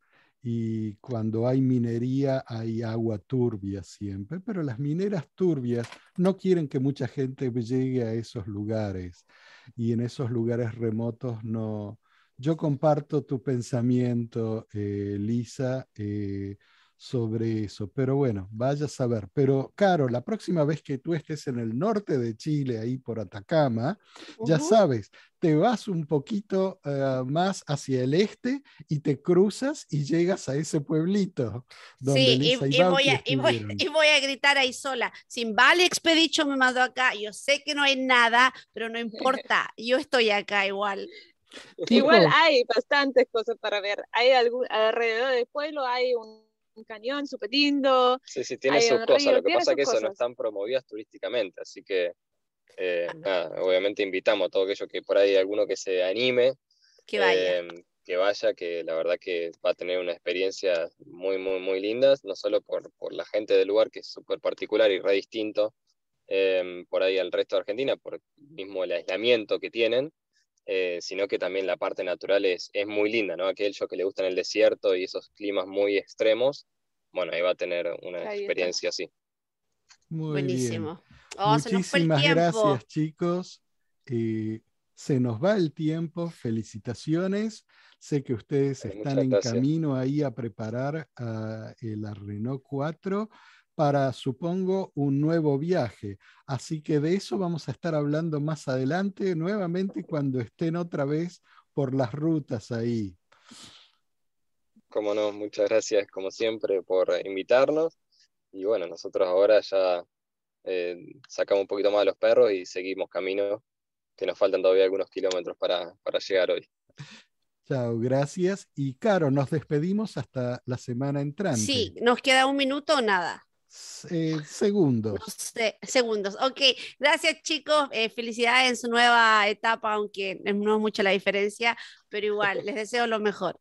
y cuando hay minería hay agua turbia siempre, pero las mineras turbias no quieren que mucha gente llegue a esos lugares y en esos lugares remotos no. Yo comparto tu pensamiento, eh, Lisa sobre eso. Pero bueno, vaya a saber. Pero, Caro, la próxima vez que tú estés en el norte de Chile, ahí por Atacama, ya sabes, te vas un poquito eh, más hacia el este y te cruzas y llegas a ese pueblito. Donde sí, y, voy a, y, voy, a, gritar ahí sola. Sin Vale Expedition me mandó acá. Yo sé que no hay nada, pero no importa. Yo estoy acá igual. Igual hay bastantes cosas para ver. Hay algún, alrededor del pueblo hay un un cañón súper lindo. Sí, sí, tiene sus cosas. Lo que pasa es que eso no están promovidas turísticamente, así que eh, ah, obviamente invitamos a todo aquello que por ahí alguno que se anime. Que vaya. Em, que vaya, que la verdad que va a tener una experiencia muy, muy, muy linda, no solo por, por la gente del lugar, que es súper particular y re distinto em, por ahí al resto de Argentina, por mismo el aislamiento que tienen, eh, sino que también la parte natural es, es muy linda, ¿no? Aquello que le gusta en el desierto y esos climas muy extremos, bueno, ahí va a tener una experiencia así. Muy Buenísimo. Oh, Muchísimas gracias, chicos. Eh, se nos va el tiempo. Felicitaciones. Sé que ustedes están en camino ahí a preparar uh, el Renault 4 para, supongo, un nuevo viaje. Así que de eso vamos a estar hablando más adelante, nuevamente cuando estén otra vez por las rutas ahí. Como no, muchas gracias como siempre por invitarnos. Y bueno, nosotros ahora ya eh, sacamos un poquito más de los perros y seguimos camino, que nos faltan todavía algunos kilómetros para, para llegar hoy. Chao, gracias. Y Caro, nos despedimos hasta la semana entrante. Sí, nos queda un minuto o nada. Eh, segundos. segundos. Ok, gracias chicos. Eh, felicidades en su nueva etapa, aunque no es mucha la diferencia, pero igual, les deseo lo mejor.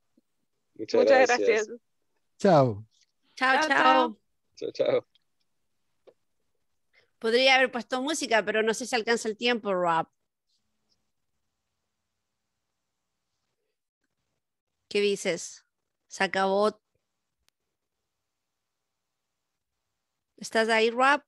Muchas, gracias. Chao. Chao, chao. Chao, chao. Podría haber puesto música, pero no sé si alcanza el tiempo, Rob. ¿Qué dices? Se acabó ¿Estás ahí, Rob?